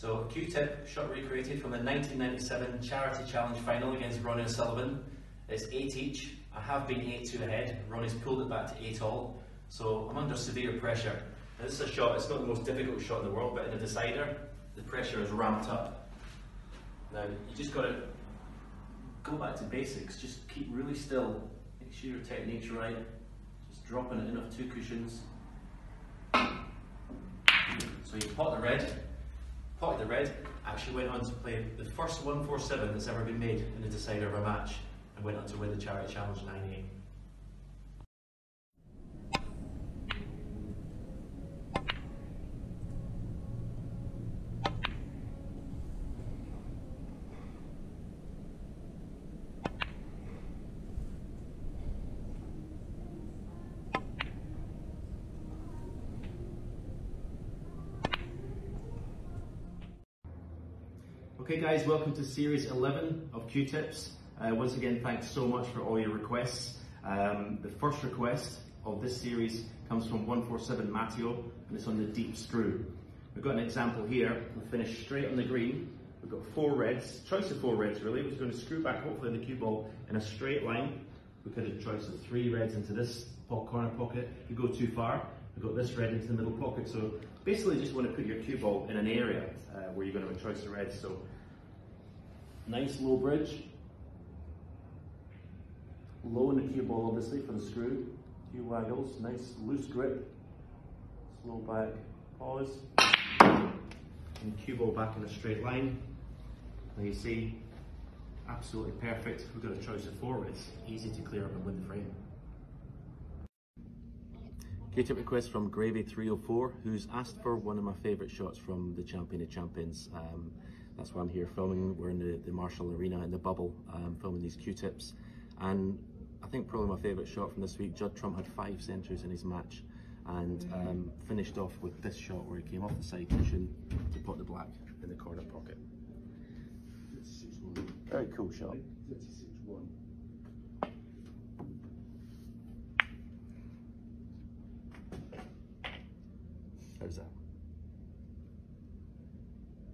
So a cue tip shot recreated from the 1997 Charity Challenge final against Ronnie O'Sullivan. It's 8 each. I have been 8-2 ahead. Ronnie's pulled it back to 8 all. So I'm under severe pressure. Now this is a shot, it's not the most difficult shot in the world, but in a decider, the pressure is ramped up. Now you just got to go back to basics. Just keep really still. Make sure your technique's right. Just dropping it in off two cushions. So you pot the red, pot the red, actually went on to play the first 147 that's ever been made in a decider of a match and went on to win the Charity Challenge 9-8. Okay guys, welcome to series 11 of Cue Tips. Uh, once again, thanks so much for all your requests. Um, the first request of this series comes from 147 Matteo, and it's on the deep screw. We've got an example here. We'll finish straight on the green. We've got four reds, choice of four reds really. We're going to screw back hopefully the cue ball in a straight line. We could have choice of three reds into this corner pocket. If you go too far, we've got this red into the middle pocket. So basically you just want to put your cue ball in an area uh, where you're going to have a choice of reds. So nice low bridge. Low in the cue ball obviously for the screw. Few waggles, nice loose grip. Slow back, pause. And cue ball back in a straight line. Now you see, absolutely perfect. We've got a choice of four reds. Easy to clear up and win the frame. cue tip request from Gravy304, who's asked for one of my favourite shots from the Champion of Champions. Um, that's why I'm here filming. We're in the, the Marshall Arena in the bubble, um, filming these cue tips. And I think probably my favourite shot from this week, Judd Trump had five centres in his match and um, finished off with this shot where he came off the side cushion to put the black in the corner pocket. Very cool shot. How's that?